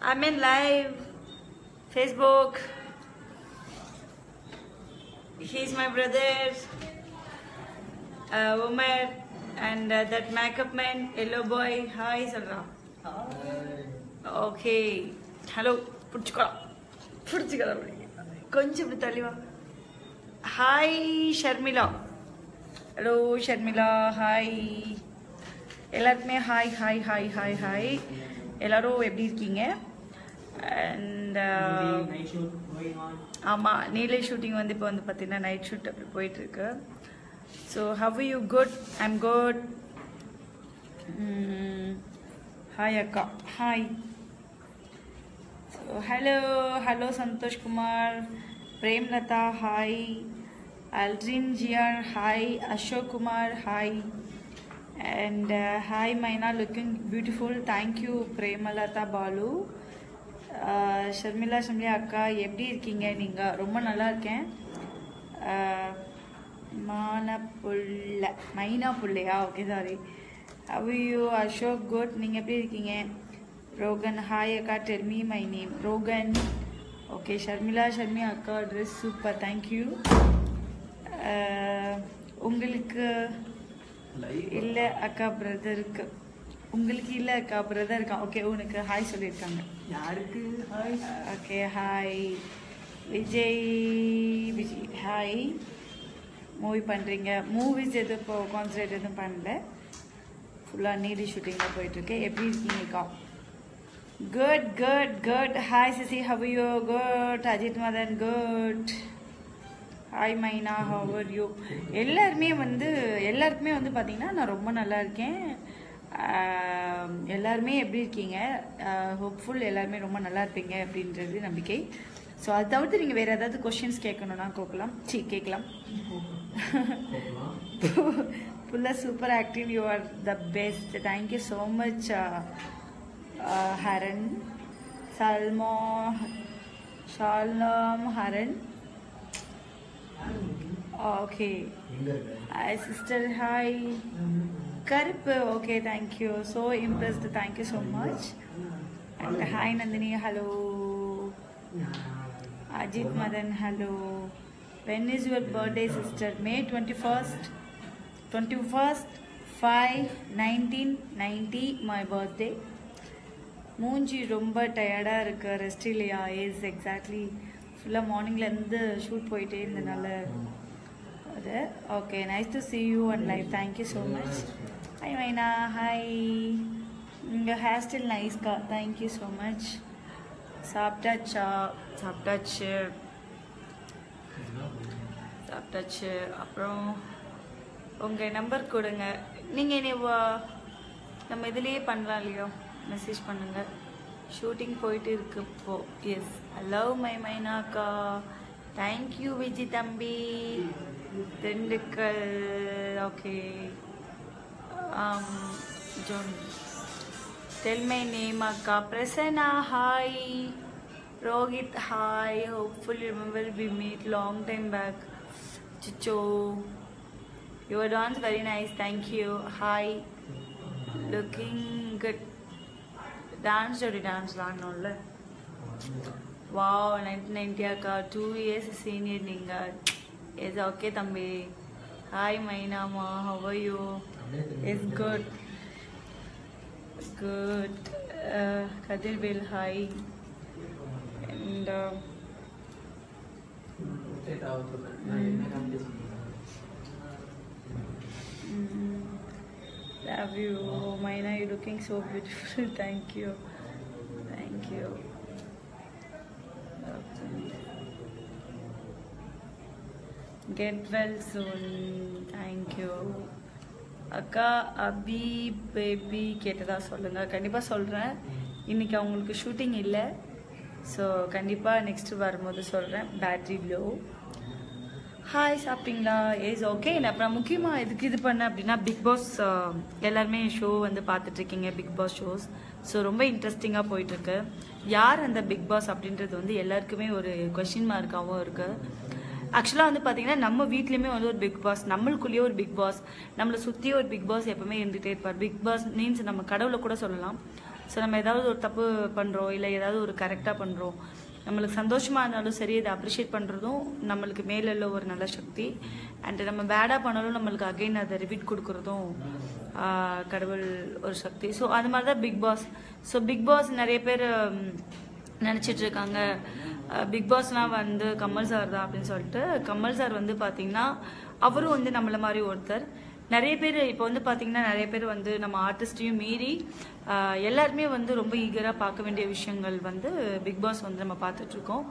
I'm in live. Facebook. He's my brother. Uh, Umar and uh, that makeup man, yellow boy. Hi, Sarah. Hi. Okay. Hello. కొంచెం తల్లివా Hi, Sharmila Hello, Sharmila Hi. எல்லாருக்குமே hi hi hi hi hi எல்லாரும் எப்படி இருக்கீங்க? And uh, ஆமாம் நீலே shooting வந்து இப்போ வந்து பார்த்தீங்கன்னா நைட் ஷூட் அப்படி போயிட்டுருக்கு. So how you good I'm good hi அக்கா. Hi so hello hello Santhosh Kumar. Premlatha hi Aldrin ஜியார் hi Ashok Kumar hi and hi Maina looking beautiful thank you Premalatha Balu Sharmila Sharmila அக்கா எப்படி இருக்கீங்க? நீங்கள் ரொம்ப நல்லா இருக்கேன். அஹ், மானப்புள்ள மைனா புள்ளையா ஓகே சாரி அவ்யூ அசோக் குட் நீங்கள் எப்படி இருக்கீங்க? ரோகன் ஹாய் அக்கா. டெர்மி my name Rohan. Okay Sharmila Sharmi அக்கா ட்ரெஸ் சூப்பர் தேங்க்யூ உங்களுக்கு இல்லை அக்கா பிரதருக்கு உங்களுக்கு இல்லை அக்கா பிரதர் இருக்கா? ஓகே உனக்கு ஹாய் சொல்லியிருக்காங்க யாருக்கு? Hi okay hi Vijay Vijay hi movie பண்ணுறீங்க மூவிஸ் எதுவும் இப்போ கான்சன்ட்ரேட் எதுவும் பண்ணல. ஃபுல்லாக நீடி ஷூட்டிங்கில் போயிட்டுருக்கு எப்படி இருக்கீங்கக்கா good good good hi CC how you good Ajith Madhan good hi Maina how are you எல்லாருமே வந்து எல்லாருக்குமே வந்து பார்த்தீங்கன்னா நான் ரொம்ப நல்லா இருக்கேன். எல்லாருமே எப்படி இருக்கீங்க? ஹோப்ஃபுல் எல்லாருமே ரொம்ப நல்லா இருப்பீங்க அப்படின்றது நம்பிக்கை. ஸோ அதை தவிர்த்து நீங்கள் வேறு ஏதாவது கொஷின்ஸ் கேட்கணுன்னா கேட்கலாம். சி கேட்கலாம். ஃபுல்லாக super active you are the best thank you so much Haran சல்மோ ஷால்னம் Haran okay hi sister hi Karuppu okay thank you so impressed thank you so much and hi Nandini hello Ajith Madhan hello when is your birthday sister May twenty first twenty first five nineteen ninety my birthday மூஞ்சி ரொம்ப டயர்டாக இருக்கு rest இல்லையா yes exactly ஃபுல்லாக மார்னிங்லேருந்து shoot போயிட்டே இருந்தனால அது. Okay nice to see you and life thank you so much hi Maina hi உங்கள் ஹேர் ஸ்டைல் நைஸ்க்கா தேங்க்யூ ஸோ மச் சாப்பிட்டாச்சா? சாப்பிட்டாச்சு. சாப்பிட்டாச்சு. அப்புறம் உங்கள் நம்பர் கொடுங்க. நீங்கள் இனி நம்ம இதுலேயே பண்ணலாம் இல்லையோ? மெசேஜ் பண்ணுங்கள் ஷூட்டிங் போயிட்டு இருக்கு இப்போ. எஸ் லவ் மை மைனாக்கா தேங்க்யூ விஜி தம்பி Dindigul okay John tell my name அக்கா Prasanna hi Rohit hi hopeful remember we meet long time back சிச்சோ your dance very nice thank you hi looking good dance ஜோடி dance ஆடணும்ல wow nineteen ninety அக்கா two years senior நீங்கள் yes okay தம்பி hi மைனாமா how you is good good Kathirvel hi and love you. Maina you're looking so beautiful. Thank you. Thank you. Get well soon thank you அக்கா Abhi baby கேட்டதா சொல்லுங்க. கண்டிப்பாக சொல்கிறேன் இன்னைக்கு அவங்களுக்கு shooting இல்லை. ஸோ கண்டிப்பாக நெக்ஸ்ட் வரும்போது சொல்கிறேன் பேட்ரி லோ ஹாய் சாப்பிட்டீங்களா? ஏஸ் ஓகே இல்லை அப்புறம் முக்கியமாக எதுக்கு இது பண்ண அப்படின்னா பிக் பாஸ் எல்லாருமே ஷோ வந்து பார்த்துட்ருக்கீங்க பிக் பாஸ் ஷோஸ் ஸோ ரொம்ப இன்ட்ரெஸ்டிங்காக போயிட்டுருக்கு. யார் அந்த பிக் பாஸ் அப்படின்றது வந்து எல்லாருக்குமே ஒரு கொஷின் மார்க்காகவும் இருக்குது ஆக்சுவலாக வந்து பார்த்தீங்கன்னா நம்ம வீட்லேயுமே வந்து ஒரு பிக் பாஸ் நம்மளுக்குள்ளேயே ஒரு பிக் பாஸ் நம்மளை சுற்றியே ஒரு பிக் பாஸ் எப்பவுமே இருந்துகிட்டே இருப்பார். பிக் பாஸ் மீன்ஸ் நம்ம கடவுளை கூட சொல்லலாம். ஸோ நம்ம ஏதாவது ஒரு தப்பு பண்ணுறோம் இல்லை ஏதாவது ஒரு கரெக்டாக பண்ணுறோம் நம்மளுக்கு சந்தோஷமாக இருந்தாலும் சரி இதை அப்ரிஷியேட் பண்ணுறதும் நம்மளுக்கு மேலே உள்ள ஒரு நல்ல சக்தி. அண்ட் நம்ம பேடாக பண்ணாலும் நம்மளுக்கு அகைன் அதை ரிப்பீட் கொடுக்குறதும் கடவுள் ஒரு சக்தி. ஸோ அது மாதிரி தான் Bigg Boss so Bigg Boss நிறைய பேர் நினச்சிட்டு இருக்காங்க. பிக் பாஸ்லாம் வந்து கமல் சார் தான் அப்படின்னு சொல்லிட்டு. கமல் சார் வந்து பார்த்தீங்கன்னா அவரும் வந்து நம்மள மாதிரி ஒருத்தர். நிறைய பேர் இப்போ வந்து பார்த்தீங்கன்னா நிறைய பேர் வந்து நம்ம ஆர்டிஸ்டையும் மீறி எல்லாருமே வந்து ரொம்ப ஈகராக பார்க்க வேண்டிய விஷயங்கள் வந்து பிக் பாஸ் வந்து நம்ம பார்த்துட்ருக்கோம்.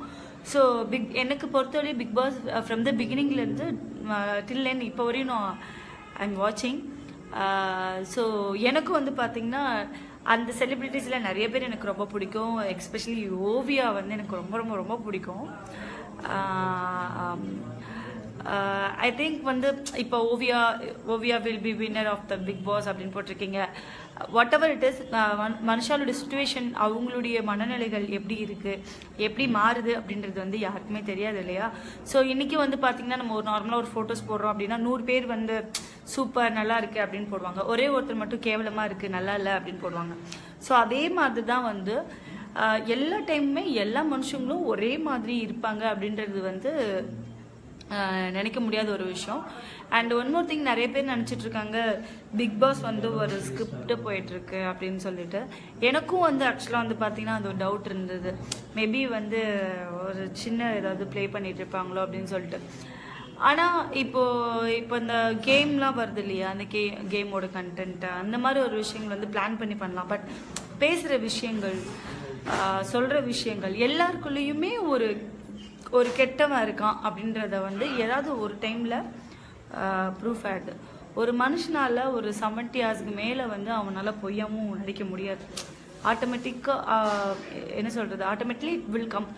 ஸோ பிக் எனக்கு பொறுத்தவரை பிக் பாஸ் ஃப்ரம் த பிகினிங்லேருந்து டில் என் இப்போ வரையும் நான் ஐ எம் வாட்சிங் ஸோ எனக்கும் வந்து பார்த்தீங்கன்னா அந்த செலிப்ரிட்டிஸில் நிறைய பேர் எனக்கு ரொம்ப பிடிக்கும். எக்ஸ்பெஷலி ஓவியா வந்து எனக்கு ரொம்ப ரொம்ப ரொம்ப பிடிக்கும். Uh, ஐ திங்க் வந்து இப்போ Oviya Oviya will be winner of the Bigg Boss அப்படின்னு போட்டிருக்கீங்க. வாட் எவர் இட் இஸ் மனுஷாலோட சுச்சுவேஷன் அவங்களுடைய மனநிலைகள் எப்படி இருக்கு எப்படி மாறுது அப்படின்றது வந்து யாருக்குமே தெரியாது இல்லையா? ஸோ இன்னைக்கு வந்து பார்த்தீங்கன்னா நம்ம ஒரு நார்மலாக ஒரு ஃபோட்டோஸ் போடுறோம் அப்படின்னா நூறு பேர் வந்து சூப்பர் நல்லா இருக்கு அப்படின்னு போடுவாங்க. ஒரே ஒருத்தர் மட்டும் கேவலமாக இருக்கு நல்லா இல்லை அப்படின்னு போடுவாங்க. ஸோ அதே மாதிரி தான் வந்து uh, எல்லா டைமுமே எல்லா மனுஷங்களும் ஒரே மாதிரி இருப்பாங்க அப்படின்றது வந்து நினைக்க முடியாத ஒரு விஷயம். அண்ட் ஒன் மோர் திங் நிறைய பேர் நினச்சிட்டு இருக்காங்க பிக் பாஸ் வந்து ஒரு ஸ்கிரிப்ட்டு போயிட்டு இருக்கு அப்படின்னு சொல்லிட்டு. எனக்கும் வந்து ஆக்சுவலாக வந்து பார்த்தீங்கன்னா அந்த ஒரு டவுட் இருந்தது. மேபி வந்து ஒரு சின்ன ஏதாவது ப்ளே பண்ணிட்டு இருப்பாங்களோ அப்படின்னு சொல்லிட்டு. ஆனால் இப்போ இப்போ இந்த கேம்லாம் வருது இல்லையா? அந்த கே கேமோட கண்டென்ட்டு அந்த மாதிரி ஒரு விஷயங்கள் வந்து பிளான் பண்ணி பண்ணலாம். பட் பேசுகிற விஷயங்கள் சொல்கிற விஷயங்கள் எல்லாருக்குள்ளேயுமே ஒரு ஒரு கெட்டவன் இருக்கான் அப்படின்றத வந்து ஏதாவது ஒரு டைமில் ப்ரூஃப் ஆயிடுது ஒரு மனுஷனால் ஒரு செவன்ட்டி ஹார்ஸ்க்கு மேலே வந்து அவனால் பொய்யாமும் நடிக்க முடியாது. ஆட்டோமேட்டிக்காக என்ன சொல்கிறது ஆட்டோமேட்டிக்லி இட் வில் கம்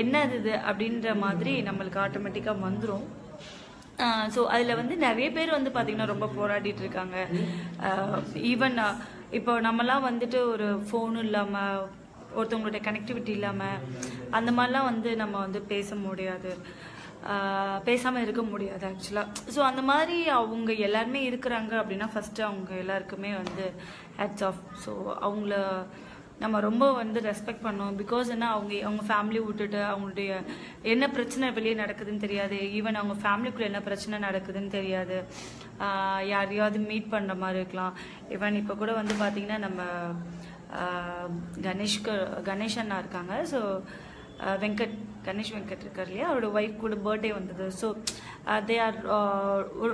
என்னது இது அப்படின்ற மாதிரி நம்மளுக்கு ஆட்டோமேட்டிக்காக வந்துடும் ஸோ அதில் வந்து நிறைய பேர் வந்து பார்த்திங்கன்னா ரொம்ப போராடிட்டு இருக்காங்க. ஈவன் இப்போ நம்மலாம் வந்துட்டு ஒரு ஃபோன் இல்லாமல் ஒருத்தவங்களுடைய கனெக்டிவிட்டி இல்லாமல் அந்த மாதிரிலாம் வந்து நம்ம வந்து பேச முடியாது. பேசாமல் இருக்க முடியாது ஆக்சுவலாக ஸோ அந்த மாதிரி அவங்க எல்லாருமே இருக்கிறாங்க அப்படின்னா ஃபஸ்ட்டு அவங்க எல்லாருக்குமே வந்து ஹேட்ஸ் ஆஃப் ஸோ அவங்கள நம்ம ரொம்ப வந்து ரெஸ்பெக்ட் பண்ணோம் பிகாஸ் என்ன அவங்க அவங்க ஃபேமிலி விட்டுட்டு அவங்களுடைய என்ன பிரச்சனை வெளியே நடக்குதுன்னு தெரியாது. ஈவன் அவங்க ஃபேமிலிக்குள்ளே என்ன பிரச்சனை நடக்குதுன்னு தெரியாது. யாரையாவது மீட் பண்ணுற மாதிரி இருக்கலாம். ஈவன் இப்போ கூட வந்து பார்த்தீங்கன்னா நம்ம கணேஷ்க்கு கணேஷ் அண்ணா இருக்காங்க. ஸோ வெங்கட் கணேஷ் வெங்கட் இருக்கார் இல்லையா? அவரோட ஒய்ஃப் கூட பர்த்டே வந்தது. ஸோ தே ஆர்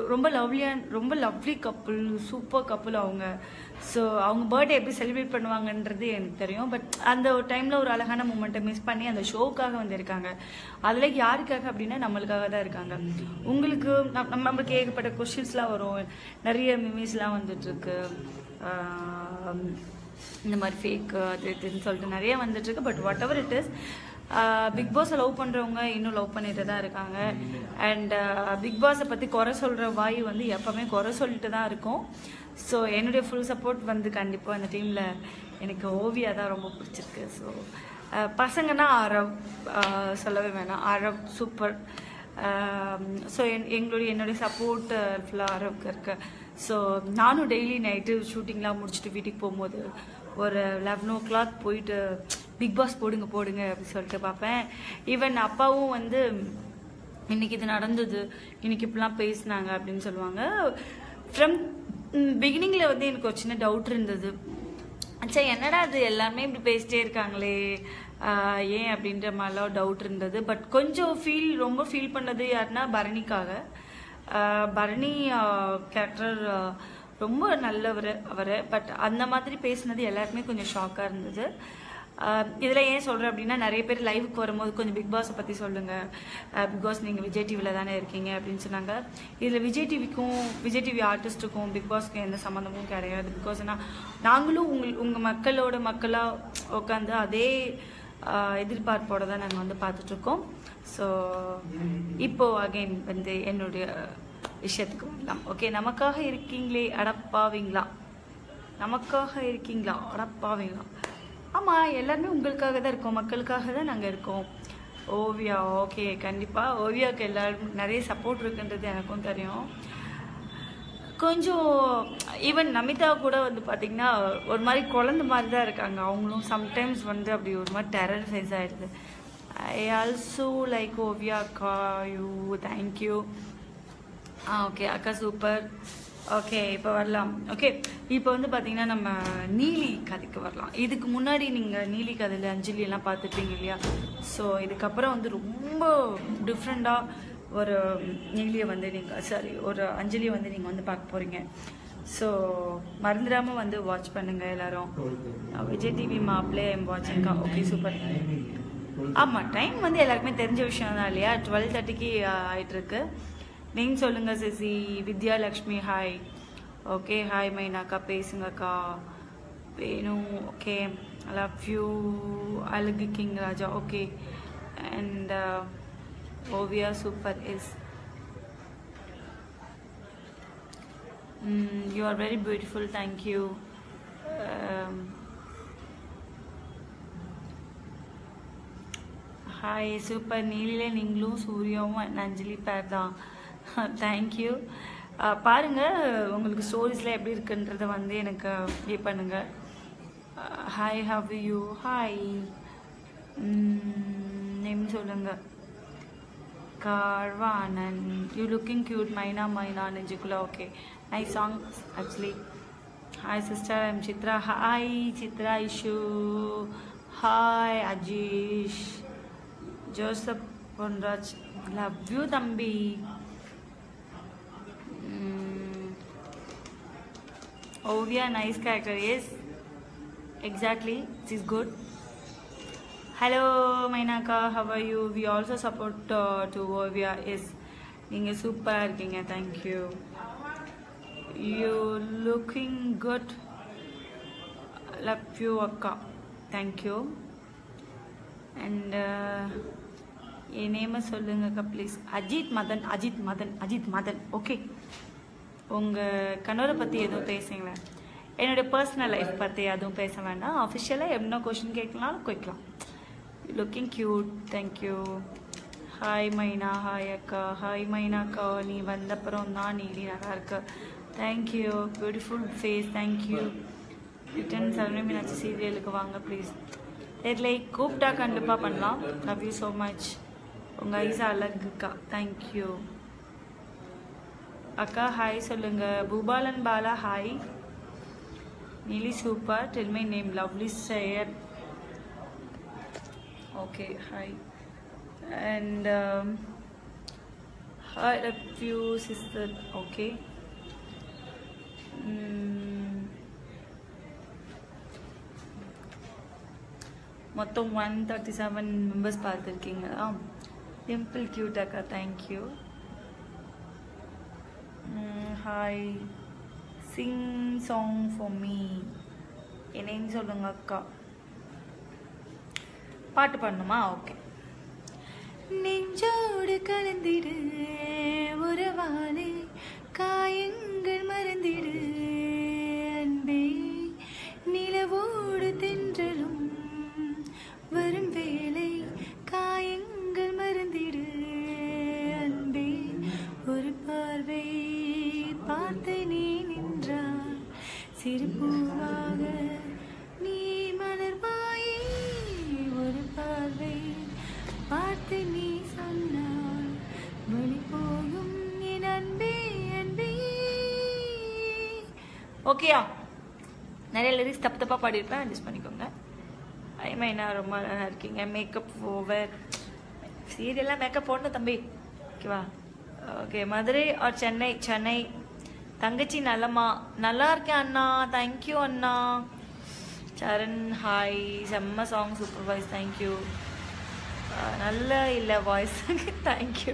ரொம்ப லவ்லியான ரொம்ப லவ்லி கப்புள் சூப்பர் கப்புள் அவங்க. ஸோ அவங்க பர்த்டே எப்படி செலிப்ரேட் பண்ணுவாங்கன்றது எனக்கு தெரியும். பட் அந்த ஒரு டைமில் ஒரு அழகான மூமெண்ட்டை மிஸ் பண்ணி அந்த ஷோக்காக வந்திருக்காங்க. அதில் யாருக்காக அப்படின்னா நம்மளுக்காக தான் இருக்காங்க. உங்களுக்கு நம்- நம்ம நம்மளுக்கு ஏகப்பட்ட கொஷின்ஸ்லாம் வரும். நிறைய மிமிஸ்லாம் வந்துட்டுருக்கு இந்த மாதிரி ஃபேக் அது இதுன்னு சொல்லிட்டு நிறைய வந்துட்டுருக்கு but whatever it is Bigg பாஸை லவ் பண்ணுறவங்க இன்னும் லவ் பண்ணிட்டு தான் இருக்காங்க. அண்ட் பிக் பாஸை பற்றி குறை சொல்கிற வாய் வந்து எப்போவுமே குறை சொல்லிட்டு தான் இருக்கும். ஸோ என்னுடைய ஃபுல் சப்போர்ட் வந்து கண்டிப்பாக அந்த டீமில் எனக்கு ஓவியா தான் ரொம்ப பிடிச்சிருக்கு. ஸோ பசங்கன்னா அரவ் சொல்லவே வேணாம். அரவ் சூப்பர் ஸோ என் எங்களுடைய என்னுடைய சப்போர்ட் ஃபுல்லாக அரவுக்கு இருக்கு. ஸோ நானும் டெய்லி நைட்டு ஷூட்டிங்லாம் முடிச்சுட்டு வீட்டுக்கு போகும்போது ஒரு லெவன் ஓ கிளாக் போயிட்டு பிக் பாஸ் போடுங்க போடுங்க அப்படின்னு சொல்லிட்டு பார்ப்பேன். ஈவன் அப்பாவும் வந்து இன்னைக்கு இது நடந்தது இன்னைக்கு இப்படிலாம் பேசினாங்க அப்படின்னு சொல்லுவாங்க. ஃப்ரம் பிகினிங்கில் வந்து எனக்கு ஒரு சின்ன டவுட் இருந்தது. அச்சா என்னடா அது எல்லாமே இப்படி பேசிட்டே இருக்காங்களே. ஏன்? அப்படின்ற மாதிரிலாம் டவுட் இருந்தது. பட் கொஞ்சம் ஃபீல் ரொம்ப ஃபீல் பண்ணது யாருன்னா பரணிக்காக. பரணி கேரக்டர் ரொம்ப நல்லவர் அவர். பட் அந்த மாதிரி பேசினது எல்லாருக்குமே கொஞ்சம் ஷாக்காக இருந்தது. இதில் ஏன் சொல்கிறேன் அப்படின்னா நிறைய பேர் லைவுக்கு வரும்போது கொஞ்சம் பிக் பாஸை பற்றி சொல்லுங்கள் பிக் பாஸ் நீங்கள் விஜய் டிவியில் தானே இருக்கீங்க அப்படின்னு சொன்னாங்க. இதில் விஜய் டிவிக்கும் விஜய் டிவி ஆர்டிஸ்ட்டுக்கும் பிக் பாஸ்க்கும் எந்த சம்மந்தமும் கிடையாது. பிகாஸ் நாங்களும் உங்கள் உங்கள் மக்களோட மக்களாக உட்காந்து அதே எதிர்பார்ப்போட தான் நாங்கள் வந்து பார்த்துட்ருக்கோம். ஸோ இப்போ அகைன் வந்து என்னுடைய விஷயத்துக்கு வரலாம். ஓகே நமக்காக இருக்கீங்களே அடப்பாவீங்களா? நமக்காக இருக்கீங்களா? அடப்பாவீங்களா? ஆமாம் எல்லாருமே உங்களுக்காக தான் இருக்கோம். மக்களுக்காக தான் நாங்கள் இருக்கோம். ஓவியா ஓகே கண்டிப்பாக ஓவியாவுக்கு எல்லாரும் நிறைய சப்போர்ட் இருக்குன்றது எனக்கும் தெரியும். கொஞ்சம் ஈவன் நமிதா கூட வந்து பார்த்தீங்கன்னா ஒரு மாதிரி குழந்த மாதிரி தான் இருக்காங்க. அவங்களும் சம்டைம்ஸ் வந்து அப்படி ஒரு மாதிரி டெரர் ஃபேஸ் ஆகிடுது ஐ ஆல்சோ லைக் ஓவியா அக்கா யூ தேங்க்யூ ஆ ஓகே அக்கா சூப்பர் ஓகே இப்போ வரலாம். ஓகே இப்போ வந்து பார்த்தீங்கன்னா நம்ம நீலி கதைக்கு வரலாம். இதுக்கு முன்னாடி நீங்கள் நீலி கதையில் அஞ்சலி எல்லாம் பார்த்துருப்பீங்க இல்லையா? ஸோ இதுக்கப்புறம் வந்து ரொம்ப டிஃப்ரெண்ட்டாக ஒரு நீலியை வந்து நீங்கள் சாரி ஒரு அஞ்சலியை வந்து நீங்கள் வந்து பார்க்க போகிறீங்க ஸோ மறந்துடாமல் வந்து வாட்ச் பண்ணுங்கள் எல்லாரும். விஜய் டிவி மாப்பிளே எம் வாட்சிங்க்கா ஓகே சூப்பர் ஆமாம் டைம் வந்து எல்லாருக்குமே தெரிஞ்ச விஷயம் தான் இல்லையா? டுவெல் தேர்ட்டிக்கு ஆயிட்டிருக்கு. நீங்கள் சொல்லுங்கள் சிசி. வித்யாலக்ஷ்மி ஹாய் ஓகே ஹாய் மைனாக்கா பேசுங்கக்கா. வேணும் ஓகே லவ் யூ அழகு king Raja okay and Oviya super is you are very beautiful thank you hi super நீலிலே நீங்களும் சூர்யாவும் அஞ்சலி பேர் தான் தேங்க்யூ பாருங்கள் உங்களுக்கு ஸ்டோரிஸில் எப்படி இருக்குன்றத வந்து எனக்கு இது பண்ணுங்கள் hi how you hi name Karwan and you looking cute Maina Maina Najikula okay. Nice song actually. Hi sister I'm Chitra. Hi Chitra Ishu. Hi Ajish Joseph Ponraj love you Tambi mm. Ovia nice character. Yes exactly. She's good. Hello Minorca how are you we also support to Oviya yes நீங்கள் சூப்பராக இருக்கீங்க. Thank you you looking good love you அக்கா thank you and என் நேமை சொல்லுங்கக்கா please Ajith Madan Ajith Madan Ajith Madan. Okay உங்கள் கணவரை பற்றி எதுவும் பேசுங்களேன் என்னுடைய பர்சனல் லைஃப் பற்றி அதுவும் பேச வேண்டாம். அஃபிஷியலாக என்ன கொஷின் கேட்கலாம் கேட்கலாம். Looking cute thank you hi Maina hi அக்கா ஹாய் மைனா அக்கா நீ வந்தப்புறம் தான் நீ நல்லா இருக்க. Thank you beautiful face thank you return சரணி மீனாட்சி சீரியலுக்கு வாங்க ப்ளீஸ் தெரியல கூப்பிட்டா கண்டிப்பாக பண்ணலாம். லவ் யூ ஸோ மச் உங்கள் ஐசா அழகுக்கா. தேங்க்யூ அக்கா ஹாய் சொல்லுங்கள் Boopalan Bala hi Neeli super tell my name lovely சேயர் okay hi and hi love you sister okay மொத்தம் ஒன் தேர்ட்டி செவன் மெம்பர்ஸ் பார்த்துருக்கீங்களா டிம்பிள் கியூட் அக்கா thank you hi sing song for me என்னன்னு சொல்லுங்க அக்கா பாட்டு பண்ணுமா ஓகே நெஞ்சோடு கலந்திடு உறவாலே காயங்கள் மறந்திடு அன்பே நிலவோடு தென்றலும் ஓகேயா நிறைய லிரிக்ஸ் தப்பு தப்பாக பாடியிருப்பேன் அட்ஜஸ்ட் பண்ணிக்கோங்க. ஐ என்ன ரொம்ப நல்லா இருக்கீங்க. மேக்கப் ஓவர் சீரியல்லாம் மேக்கப் போடணும் தம்பி. ஓகேவா ஓகே மதுரை ஆர் சென்னை? சென்னை. தங்கச்சி நலமா? நல்லா இருக்கேன் அண்ணா. தேங்க்யூ அண்ணா. சரண் ஹாய் செம்ம சாங் சூப்பர்வைஸ் தேங்க்யூ நல்ல இல்லை voice thank you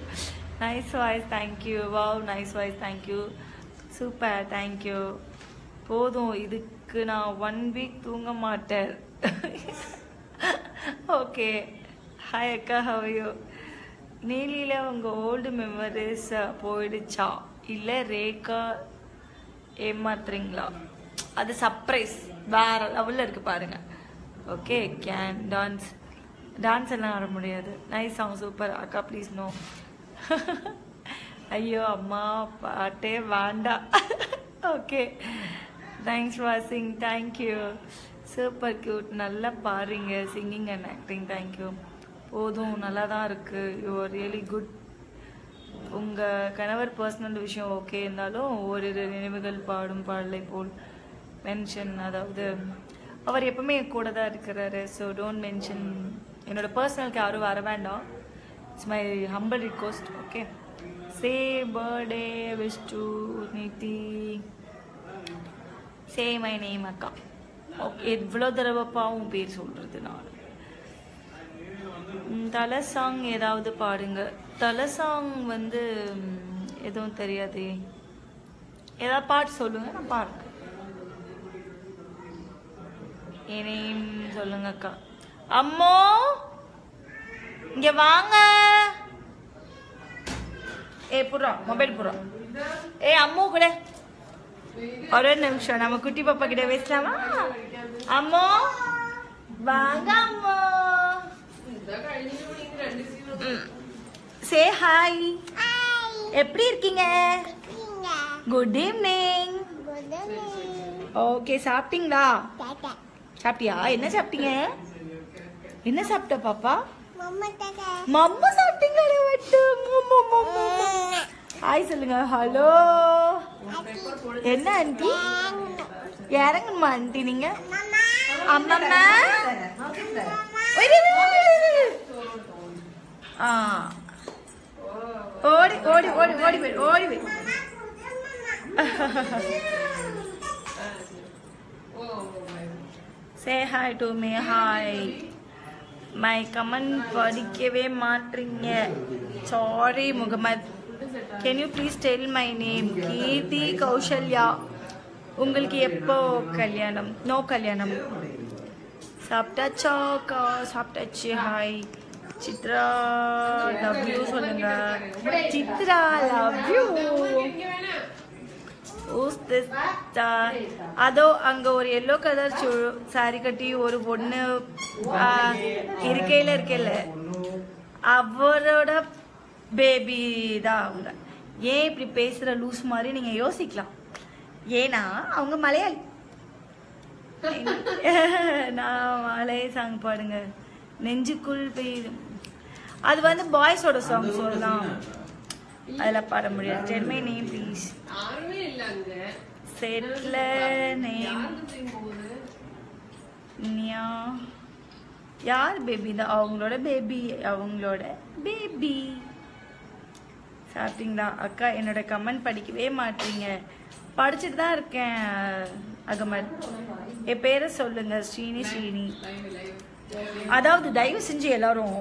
nice voice thank you wow nice voice thank you super thank you போதும் இதுக்கு நான் ஒன் வீக் தூங்க மாட்டேன். ஓகே ஹாய் அக்கா ஹவையோ நீலியில் உங்கள் ஓல்டு மெமரிஸ் போயிடுச்சா? இல்லை ரேக்கா ஏமாத்துறீங்களா? அது சர்ப்ரைஸ் வேற லெவலில் இருக்கு பாருங்க. ஓகே கேன் டான்ஸ் டான்ஸ் எல்லாம் ஆட முடியாது. நைஸ் சாங் சூப்பர் அக்கா ப்ளீஸ் நோ ஐயோ அம்மா பாட்டே வேண்டாம். Okay thanks washing thank you super cute நல்லா பாருங்க சிங்கிங் அண்ட் ஆக்டிங் தேங்க்யூ போதும். நல்லா தான் இருக்குது யூ ஆர் ரியலி குட் உங்கள் கணவர் பர்சனல் விஷயம் ஓகே இருந்தாலும் ஓரிரு நினைவுகள் பாடும் பாடலை போல் மென்ஷன் அதாவது அவர் எப்பவுமே என் கூட தான் இருக்கிறாரு. ஸோ டோன்ட் மென்ஷன் என்னோட பர்சனலுக்கு யாரும் வர வேண்டாம். It's my humble request okay say birthday wish to Nidhi say my name அக்கா. ஓகே எவ்வளோ தடவைப்பா உன் பேர் சொல்கிறது நான். தலை சாங் ஏதாவது பாடுங்க. தலை சாங் வந்து எதுவும் தெரியாதே. ஏதாவது பாட்டு சொல்லுங்க நான் பாடுறேன். என்னையும் சொல்லுங்க அக்கா. அம்மோ இங்க வாங்க. ஏ புறா மொபைல் புறா ஏ அம்மு கூட. ஒரே நிமிஷம். நம்ம குட்டி பாப்பா கிட்ட பேசலாமா? அம்மோ வாங்க அம்மோ. சே ஹாய் எப்படி இருக்கீங்க? குட் ஈவினிங் ஓகே சாப்பிட்டீங்களா? சாப்பிட்டியா? என்ன சாப்பிட்டீங்க? என்ன சாப்பிட்ட பாப்பா? மம்மா சாப்பிட்டீங்களா? மட்டும் ஹாய் சொல்லுங்க. ஹலோ என்ன ஆண்டி இறங்கணுமா ஆண்டி நீங்க? அம்மம்மா? ஆ. ஓடி ஓடி ஓடி ஓடி போய் ஓடி போய். Say hi to me hi my comment படிக்கவே மாட்டீங்க sorry Mohammed. Can you please tell my name Keerthi Kausalya உங்களுக்கு எப்போ கல்யாணம்? நோ கல்யாணம். சாப்பிட்டாச்சா? அக்கா சாப்பிட்டாச்சு. ஹாய் சித்ரா லவ் யூ சொல்லுங்க. சித்ரா லவ் யூ அதோ அங்க ஒரு எல்லோ கலர் சாரி கட்டி ஒரு பொண்ணு இருக்கையில இருக்கல அவரோட பேபி தான் அவங்க. ஏன் இப்படி பேசுற லூஸ் மாதிரி நீங்க யோசிக்கலாம். ஏன்னா அவங்க மலையாளி. நான் மலைய சாங் பாடுங்க. நெஞ்சுக்குள் பெய்யுது அது வந்து பாய்ஸோட சாங் சொல்லலாம். அதில் பாட முடியாது. டெல்மே நேம் ப்ளீஸ் செட்ல நேம் யார் பேபி தான் அவங்களோட பேபி அவங்களோட பேபி சாப்பிட்டீங்களா? அக்கா என்னோட கமெண்ட் படிக்கவே மாட்டீங்க. படிச்சுட்டு தான் இருக்கேன் அகமத். என் பேரை சொல்லுங்க ஸ்ரீனி ஸ்ரீனி. அதாவது தயவு செஞ்சு எல்லாரும்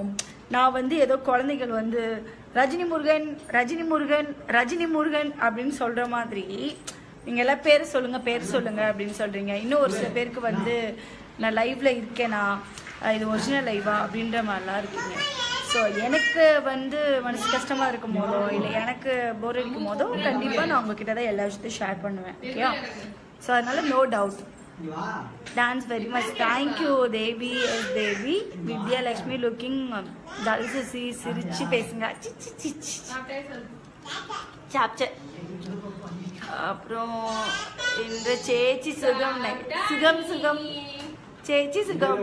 நான் வந்து ஏதோ குழந்தைகள் வந்து ரஜினி முருகன் ரஜினி முருகன் ரஜினி முருகன் அப்படின்னு சொல்ற மாதிரி நீங்க எல்லாம் பேர் சொல்லுங்க பேர் சொல்லுங்க அப்படின்னு சொல்றீங்க. இன்னும் ஒரு சில பேருக்கு வந்து நான் லைவ்ல இருக்கேனா இது ஒரிஜினல் லைவா அப்படின்ற மாதிரிலாம் இருக்கீங்க. ஸோ எனக்கு வந்து மனசு கஷ்டமா இருக்கும் போதோ இல்லை எனக்கு போர் அடிக்கும் போதோ கண்டிப்பாக நான் உங்ககிட்ட தான் எல்லா விஷயத்தையும் ஷேர் பண்ணுவேன் ஓகேயா ஸோ அதனால no doubt dance very much thank you Devi yes Devi Vidya Lakshmi looking தல்சி சிரிச்சு பேசுங்க. சி, அப்புறம் இந்த சேச்சி சுகம் நை- சுகம் சுகம். சேச்சி சுகம்.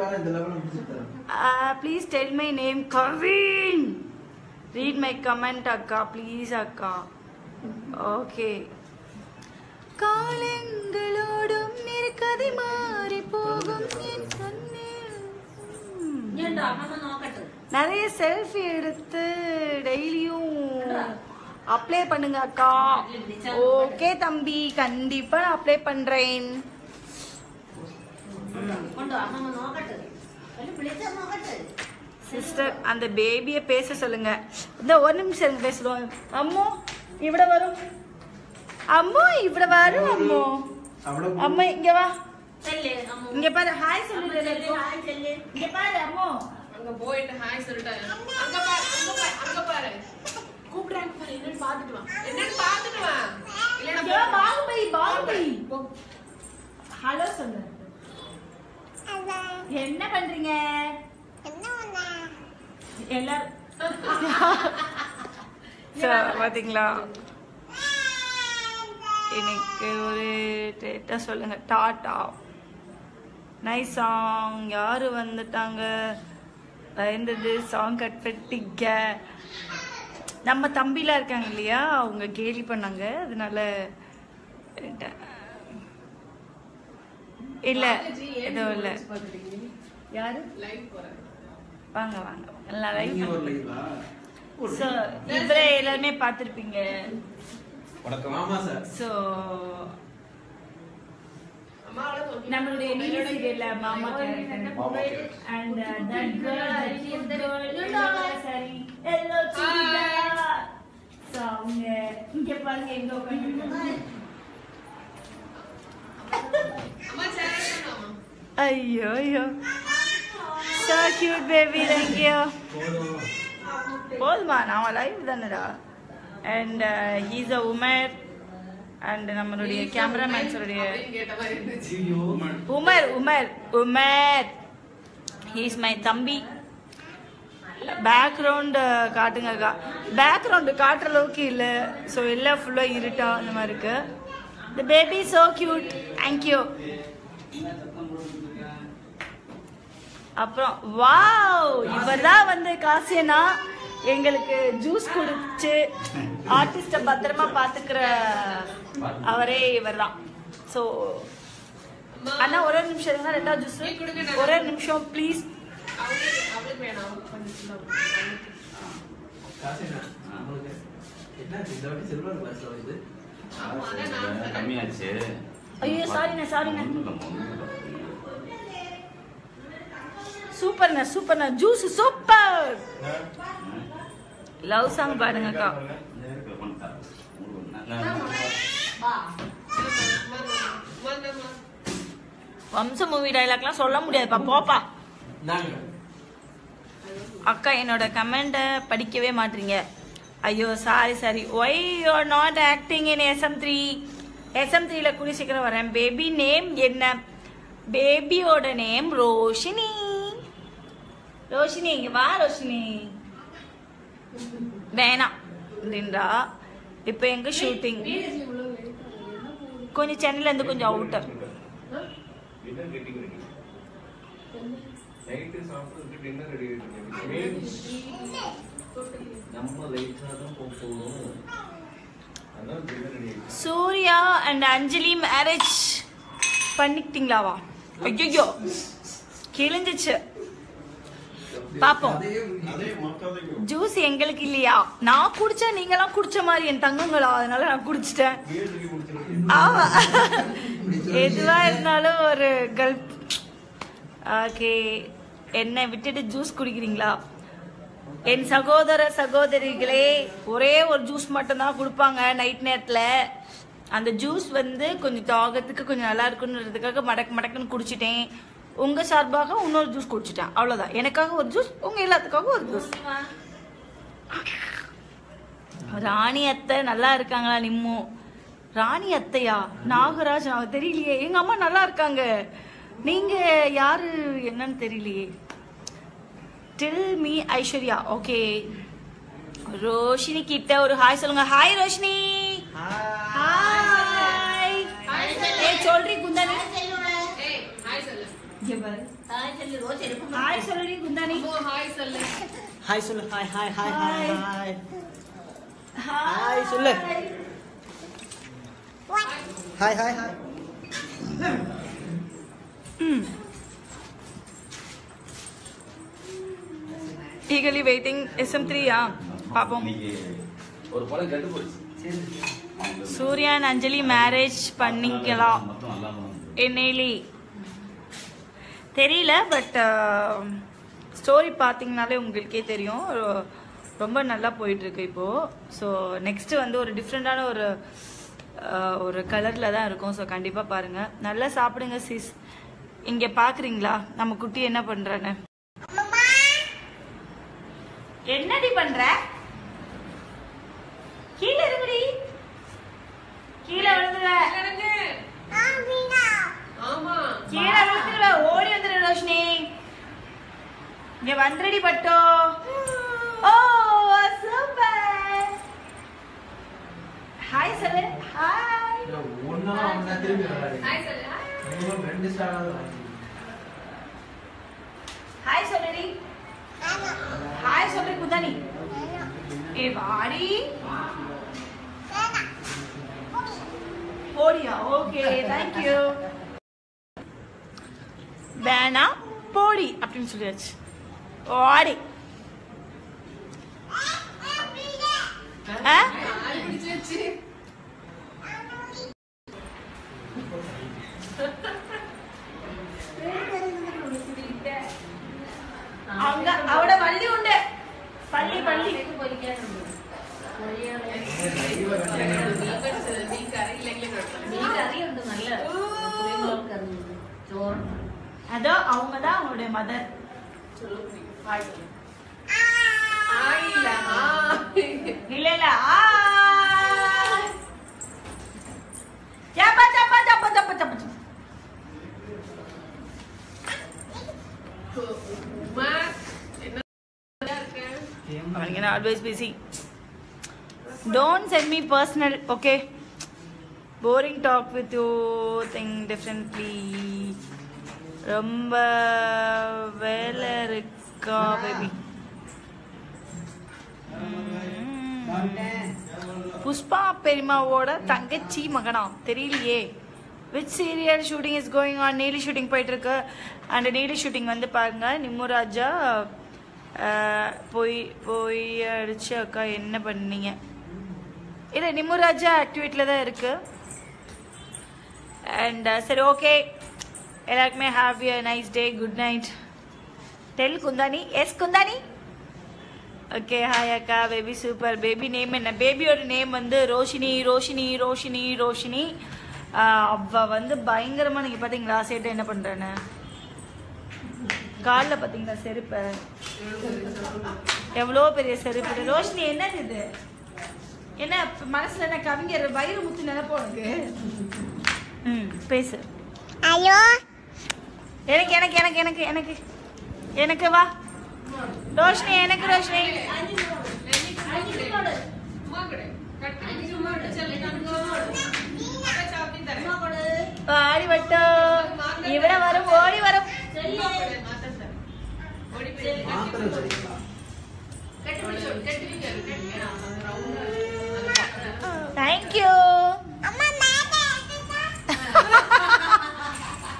Please tell my name Kavin read my comment அக்கா ப்ளீஸ் அக்கா ஓகே காலங்களோடும் நெருக்கதி மாறி போகும் என். நிறைய செல்ஃபி எடுத்து டெய்லியும் அப்ளை பண்ணுங்க அக்கா ஓகே தம்பி கண்டிப்பா நான் அப்ளை பண்றேன். சிஸ்டர் அந்த பேபியை பேச சொல்லுங்க. இந்த ஒரு நிமிஷம் பேசுறோம் அம்மோ இவ்வளோ வரும். அம்மோ இவ்வளோ வரும் அம்மோ. அம்மா இங்க வா. இங்க பாரு ஹாய் சொல்லு இங்க பாரு அம்மோ. அங்க போயிட்டு ஹாய் சொல்லிட்டாங்க அங்க பாரு அங்க பாரு அங்க பாரு. கூப்பிடுறாங்க பாரு என்னன்னு பாத்துட்டு வா. என்னன்னு பாத்துட்டு வா. இல்லன்னா வா, பாகுபலி பாகுபலி. ஹலோ சொல்லு. என்ன பண்றீங்க? எல்லாரும் ஸோ பார்த்தீங்களா எனக்கு ஒரு டேட்டா சொல்லுங்க. டாட்டா நைஸ் சாங் யாரு வந்துட்டாங்க? பயந்தது சாங் கட் பண்ணிட்டீங்க. நம்ம தம்பிலாம் இருக்காங்க இல்லையா? அவங்க கேலி பண்ணாங்க. அதனால இல்ல எதுவும் இல்ல. யாரு? வாங்க வாங்க. நல்லா லைவ் ஸோ இவரே எல்லாருமே பார்த்துருப்பீங்க. வணக்கம். ஆமா சார் சொல்லி நம்மளுடைய நீதி சீரியல்ல மாமா. அண்ட் தட் கேர்ள் சரி எல்லோ சுடிதார் ஸோ அவங்க இங்க பாருங்க எங்க உட்காந்துருக்காங்க அம்மா சேனல் பண்ணாமா ஐயோ ஐயோ ஸோ கியூட் பேபி தேங்க்யூ போதும் போதுமா நான் லைவ் தானடா and he's a Umar and நம்மளுடைய கேமராமேன்ஸோடைய உமர் உமர் உமர் ஹீஸ் மை தம்பி பேக்ரவுண்டு காட்டுங்கக்கா பேக்ரவுண்டு காட்டுற அளவுக்கு இல்லை ஸோ எல்லாம் ஃபுல்லாக இருட்டா அந்த மாதிரி இருக்கு the baby so cute thank you அப்புறம் வாவ் இவர் தான் வந்து காசியனா? எங்களுக்கு ஜூஸ் குடிச்சு ஆர்டிஸ்ட பத்திரமா பாத்துக்கிற அவரே இவர் தான் ஸோ அண்ணா ஒரே நிமிஷம் இருங்க ரெண்டாவது ஜூஸ் ஒரே நிமிஷம் ப்ளீஸ் அவளுக்கு அவளுக்கு வேணாம் சூப்பர்ண்ண சூப்பர்ண்ணா ஜூஸ் சூப்பர். லவ் சாங் பாடுங்கக்கா வம்ச மூவி டைலாக்லாம் சொல்ல முடியாதுப்பா. போப்பா. அக்கா என்னோட கமெண்ட்டை படிக்கவே மாட்டீங்க. ஐயோ sorry sorry why you are not acting in SM three SM த்ரீல கூடிய சீக்கிரம் வரேன். பேபி நேம் என்ன? பேபியோட நேம் ரோஷினி. ரோஷினி இங்க வா ரோஷினி வேணாம் அப்படின்றா இப்போ எங்க ஷூட்டிங் கொஞ்சம் சென்னையில இருந்து கொஞ்சம் outer dinner getting ready night சாப்பிட்டு டின்னர் ரெடி நம்ம லைட்டா தான் போக போகணும் அதான் dinner ready Surya and Anjali marriage பண்ணிக்கிட்டீங்களாவா ஐயோ கிழிஞ்சிச்சு பாப்போம். ஜூஸ் எங்களுக்கு இல்லையா? நான் குடிச்சா நீங்களாம் குடிச்ச மாதிரி என் தங்கங்களா? அதனால நான் குடிச்சிட்டேன். ஆமா. எதுவா இருந்தாலும் ஒரு கல்ப் ஓகே. என்னை விட்டுட்டு ஜூஸ் குடிக்கிறீங்களா? என் சகோதர சகோதரிகளே ஒரே ஒரு ஜூஸ் மட்டும்தான் கொடுப்பாங்க நைட் நேரத்தில். அந்த ஜூஸ் வந்து கொஞ்சம் தாகத்துக்கு கொஞ்சம் நல்லா இருக்குன்றதுக்காக மடக்கு மடக்குன்னு குடிச்சிட்டேன். உங்க சார்பாக இன்னொரு ஜூஸ் குடிச்சிட்டேன். அவ்வளோதான் எனக்காக ஒரு ஜூஸ் உங்க எல்லாத்துக்காக ஒரு ஜூஸ். ராணி அத்தை நல்லா இருக்காங்களா நிம்மு? ராணி அத்தையா? நாகராஜ் தெரியலையே. எங்க அம்மா நல்லா இருக்காங்க. நீங்க யாரு என்னன்னு தெரியலையே. Tell me Aishwarya. Okay Roshini கிட்ட ஒரு ஹாய் சொல்லுங்க. ஹாய் ரோஷினி. ஹாய் ஏ சொல்றி குந்தானி சொல்லு இங்க பாரு ஹாய் சொல்றி குந்தானி அம்மா ஹாய் சொல்லு ஹாய் சொல்லு hi hi hi Hi. Hi hi hi சொல்லு hi hi hi eagerly waiting SM த்ரீயா பாப்போம் இன்னைக்கு ஒரு படம் கெட்டு போச்சு சூர்யா and அஞ்சலி மேரேஜ் பண்ணிக்கலாம் மொத்தம் நல்லா போனது. என்னையிலி தெரியல பட் ஸ்டோரி பார்த்தீங்கனாலே உங்களுக்கே தெரியும். ரொம்ப நல்லா போயிட்டு இருக்கு இப்போ. ஸோ நெக்ஸ்ட் வந்து ஒரு டிஃப்ரெண்டான ஒரு அஹ், ஒரு கலர்ல தான் இருக்கும். ஸோ கண்டிப்பா பாருங்க. நல்லா சாப்பிடுங்க சிஸ் இங்க பாக்குறீங்களா? நம்ம குட்டி என்ன பண்றான்னு? என்னடி பண்ற? கீழே இருங்கடி. கீழே ஆமா கீழே விழுந்துருவ ஓடி வந்துரு ரோஷினி. இங்க வந்துடி பட்டோ. Oh super. ஹாய் சொல்லு ஹாய் ஒன்னும் ஒன்னா திரும்பி வராது ஹாய் சொல்லு ஹாய் மினிமம் ரெண்டு ஸ்டாராவது வாங்கி. ஹாய் சொல்லுடி ஹாய் சொல்லு குதானி ஏ வாடி. போடியா ஓகே தேங்க் யூ வேணா போடி அப்படின்னு சொல்லியாச்சு ஓடி ஆ ஆள் பிடிச்சு வச்சு அவங்க അവിടെ വള്ളി ഉണ്ട് പള്ളി പള്ളി നീ കറിയില്ലെങ്കിലും அதோ அவங்க தான் அவங்களுடைய மதர் இல்ல இல்ல. சப்பா சப்பா சப்பா சப்பா சப்பா always busy don't send me personal okay boring talk with you think differently ரொம்ப வேலை இருக்கா பேபி புஷ்பா பெரியமாவோட தங்கச்சி மகனா தெரியலையே. Which serial shooting is going on Neeli shooting போயிட்டு இருக்கு அண்ட் நீலி ஷூட்டிங் வந்து பாருங்க நிம்முராஜா போய் போய் அடிச்சு அக்கா என்ன பண்ணீங்க? இல்லை நிம்முராஜா ஆக்டிவிட்டியில் தான் இருக்கு. அண்ட் சரி ஓகே எல்லாருக்குமே happy a nice day good night tell Kunthani yes Kunthani okay hi அக்கா பேபி சூப்பர் பேபி நேம் என்ன? பேபியோட நேம் வந்து ரோஷினி ரோஷினி ரோஷினி ரோஷினி. அவ வந்து பயங்கரமாக நீங்கள் பார்த்தீங்களா சேட்டை என்ன பண்ணுறேன்னு காலில் பார்த்தீங்களா செருப்பை? எவ்வளோ பெரிய செருப்பு ரோஷினி என்னது இது? என்ன மனசில் என்ன கவிஞர் வயிறு முத்து நினைப்போ உனக்கு? ம் பேசு. ஐயோ எனக்கு எனக்கு எனக்கு எனக்கு எனக்கு எனக்கு வா ரோஷினி எனக்கு ரோஷினி ഉമ്മ കൂടെ കട്ടി പിടിച്ച് ഉമ്മ കൂടെ ചെല്ലി നമുക്ക്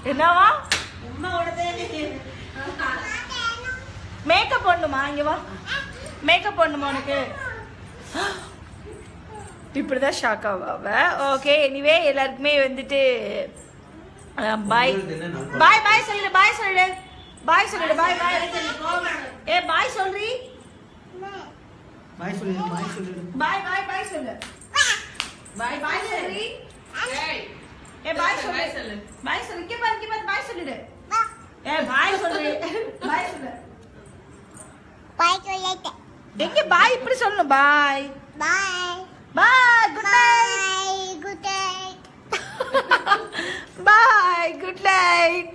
അപ്പൊ பண்ணுமா இங்க வா. மேக்கப் பண்ணுமா உனக்கு? இப்படிதான் ஷாக் ஆவா ஓகே எனிவே எல்லாருக்குமே வந்துட்டு பாய்? பாய் பாய் சொல்லிடு பாய் சொல்லிடு பாய் சொல்லிடு பாய் பாய் ஏ பாய் சொல்றி. பாய் சொல்லிடு பாய் சொல்லிடு பாய் பாய் பாய் சொல்லு. பாய் பாய் சொல்றி ஏய் ஏ பாய் சொல்லு. சொல்லு. பாய் சொல்லு. இங்க பாரு இங்க பாரு பாய் சொல்லிடு. ஏ பாய் சொல்லு. பாய் சொல்லு. பாய் சொல்லிட்டேன் எங்க பாய் இப்படி சொல்லணும்? Bye. Bye bye good night bye good night bye good night